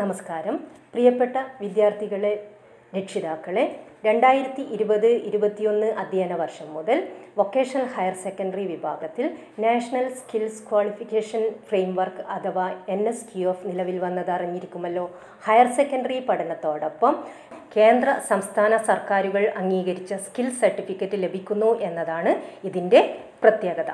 നമസ്കാരം. പ്രിയപ്പെട്ട വിദ്യാർത്ഥികളെ രക്ഷിതാക്കളെ രണ്ടായിരത്തി ഇരുപത് ഇരുപത്തിയൊന്ന് അധ്യയന വർഷം മുതൽ വൊക്കേഷണൽ ഹയർ സെക്കൻഡറി വിഭാഗത്തിൽ നാഷണൽ സ്കിൽസ് ക്വാളിഫിക്കേഷൻ ഫ്രെയിംവർക്ക് അഥവാ എൻ എസ് ടി എഫ് നിലവിൽ വന്നത് അറിഞ്ഞിരിക്കുമല്ലോ. ഹയർ സെക്കൻഡറി പഠനത്തോടൊപ്പം കേന്ദ്ര സംസ്ഥാന സർക്കാരുകൾ അംഗീകരിച്ച സ്കിൽ സർട്ടിഫിക്കറ്റ് ലഭിക്കുന്നു എന്നതാണ് ഇതിന്റെ പ്രത്യേകത.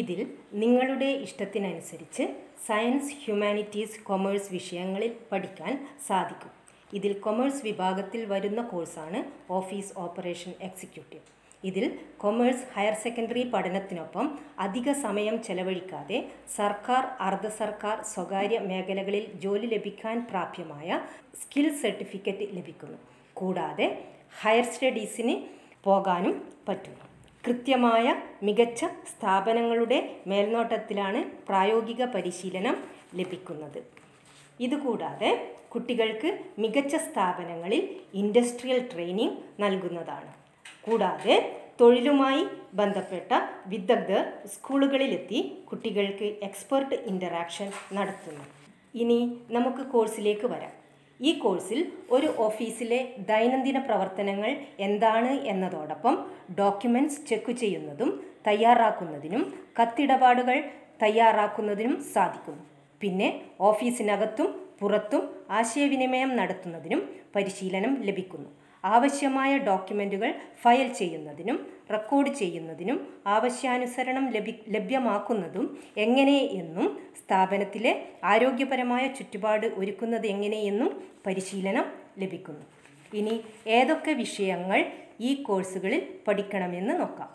ഇതിൽ നിങ്ങളുടെ ഇഷ്ടത്തിനനുസരിച്ച് സയൻസ് ഹ്യൂമാനിറ്റീസ് കൊമേഴ്സ് വിഷയങ്ങളിൽ പഠിക്കാൻ സാധിക്കും. ഇതിൽ കൊമേഴ്സ് വിഭാഗത്തിൽ വരുന്ന കോഴ്സാണ് ഓഫീസ് ഓപ്പറേഷൻ എക്സിക്യൂട്ടീവ്. ഇതിൽ കൊമേഴ്സ് ഹയർ സെക്കൻഡറി പഠനത്തിനൊപ്പം അധിക സമയം ചെലവഴിക്കാതെ സർക്കാർ അർദ്ധ സർക്കാർ സ്വകാര്യ മേഖലകളിൽ ജോലി ലഭിക്കാൻ പ്രാപ്യമായ സ്കിൽ സർട്ടിഫിക്കറ്റ് ലഭിക്കുന്നു. കൂടാതെ ഹയർ സ്റ്റഡീസിന് പോകാനും പറ്റുന്നു. കൃത്യമായ മികച്ച സ്ഥാപനങ്ങളുടെ മേൽനോട്ടത്തിലാണ് പ്രായോഗിക പരിശീലനം ലഭിക്കുന്നത്. ഇതുകൂടാതെ കുട്ടികൾക്ക് മികച്ച സ്ഥാപനങ്ങളിൽ ഇൻഡസ്ട്രിയൽ ട്രെയിനിങ് നൽകുന്നതാണ്. കൂടാതെ തൊഴിലുമായി ബന്ധപ്പെട്ട വിദഗ്ധർ സ്കൂളുകളിലെത്തി കുട്ടികൾക്ക് എക്സ്പെർട്ട് ഇന്ററാക്ഷൻ നടത്തുന്നു. ഇനി നമുക്ക് കോഴ്സിലേക്ക് വരാം. ഈ കോഴ്സിൽ ഒരു ഓഫീസിലെ ദൈനംദിന പ്രവർത്തനങ്ങൾ എന്താണ് എന്നതോടൊപ്പം ഡോക്യുമെന്റ്സ് ചെക്ക് ചെയ്യുന്നതും തയ്യാറാക്കുന്നതിനും കത്തിടപാടുകൾ തയ്യാറാക്കുന്നതിനും സാധിക്കും. പിന്നെ ഓഫീസിനകത്തും പുറത്തും ആശയവിനിമയം നടത്തുന്നതിനും പരിശീലനം ലഭിക്കുന്നു. ആവശ്യമായ ഡോക്യുമെന്റുകൾ ഫയൽ ചെയ്യുന്നതിനും റെക്കോർഡ് ചെയ്യുന്നതിനും ആവശ്യാനുസരണം ലഭി ലഭ്യമാക്കുന്നതും എങ്ങനെ എന്നും സ്ഥാപനത്തിലെ ആരോഗ്യപരമായ ചുറ്റുപാട് ഒരുക്കുന്നത് എങ്ങനെയെന്നും പരിശീലനം ലഭിക്കുന്നു. ഇനി ഏതൊക്കെ വിഷയങ്ങൾ ഈ കോഴ്സുകളിൽ പഠിക്കണമെന്ന് നോക്കാം.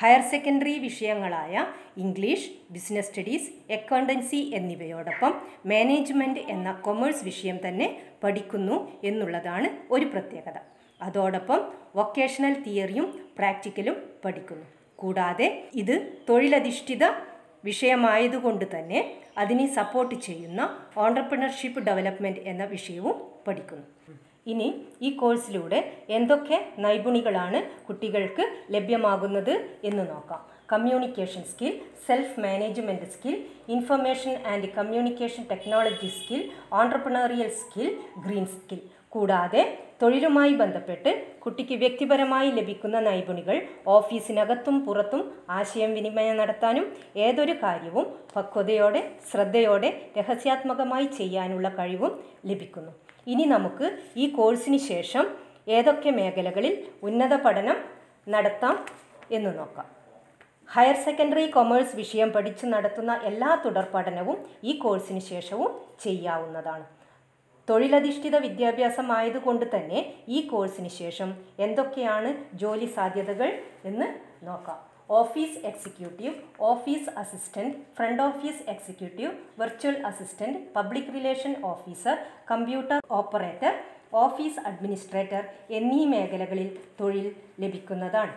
ഹയർ സെക്കൻഡറി വിഷയങ്ങളായ ഇംഗ്ലീഷ് ബിസിനസ് സ്റ്റഡീസ് അക്കൗണ്ടൻസി എന്നിവയോടൊപ്പം മാനേജ്മെന്റ് എന്ന കൊമേഴ്സ് വിഷയം തന്നെ പഠിക്കുന്നു എന്നുള്ളതാണ് ഒരു പ്രത്യേകത. അതോടൊപ്പം വൊക്കേഷണൽ തിയറിയും പ്രാക്ടിക്കലും പഠിക്കുന്നു. കൂടാതെ ഇത് തൊഴിലധിഷ്ഠിത വിഷയമായതുകൊണ്ട് തന്നെ അതിനെ സപ്പോർട്ട് ചെയ്യുന്ന ഓണ്ടർപ്രണർഷിപ്പ് ഡെവലപ്മെന്റ് എന്ന വിഷയവും പഠിക്കുന്നു. ഇനി ഈ കോഴ്സിലൂടെ എന്തൊക്കെ നൈപുണികളാണ് കുട്ടികൾക്ക് ലഭ്യമാകുന്നത് എന്ന് നോക്കാം. Communication skill self management skill information and communication technology skill entrepreneurial skill green skill കൂടാതെ തൊഴിലുമായി ബന്ധപ്പെട്ട് കുട്ടിക്ക് വ്യക്തിപരമായി ലഭിക്കുന്ന നൈപുണികൾ ഓഫീസിനകത്തും പുറത്തും ആശയം വിനിമയം നടത്താനും ഏതൊരു കാര്യവും പക്വതയോടെ ശ്രദ്ധയോടെ രഹസ്യാത്മകമായി ചെയ്യാനുള്ള കഴിവും ലഭിക്കുന്നു. ഇനി നമുക്ക് ഈ കോഴ്സിന് ശേഷം ഏതൊക്കെ മേഖലകളിൽ ഉന്നത പഠനം നടത്താം എന്ന് നോക്കാം. ഹയർ സെക്കൻഡറി കൊമേഴ്സ് വിഷയം പഠിച്ചു നടത്തുന്ന എല്ലാ തുടർ പഠനവും ഈ കോഴ്സിന് ശേഷവും ചെയ്യാവുന്നതാണ്. തൊഴിലധിഷ്ഠിത വിദ്യാഭ്യാസം ആയതുകൊണ്ട് തന്നെ ഈ കോഴ്സിന് ശേഷം എന്തൊക്കെയാണ് ജോലി സാധ്യതകൾ എന്ന് നോക്കാം. Office executive office assistant front office executive virtual assistant public relation officer computer operator office administrator എന്നീ മേഖലകളിൽ തൊഴിൽ ലഭിക്കുന്നതാണ്.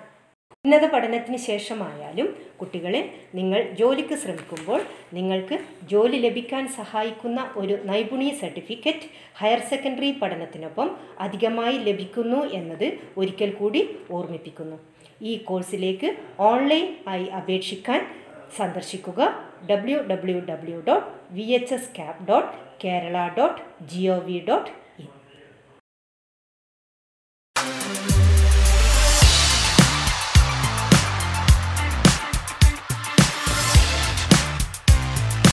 ഉന്നത പഠനത്തിന് ശേഷമായാലും കുട്ടികളെ നിങ്ങൾ ജോലിക്ക് ശ്രമിക്കുമ്പോൾ നിങ്ങൾക്ക് ജോലി ലഭിക്കാൻ സഹായിക്കുന്ന ഒരു നൈപുണ്യ സർട്ടിഫിക്കറ്റ് ഹയർ സെക്കൻഡറി പഠനത്തിനൊപ്പം അധികമായി ലഭിക്കുന്നു എന്നത് ഒരിക്കൽ കൂടി ഓർമ്മിപ്പിക്കുന്നു. ഈ കോഴ്സിലേക്ക് ഓൺലൈൻ ആയി അപേക്ഷിക്കാൻ സന്ദർശിക്കുക. W W W dot V H S cab dot Kerala dot V dot in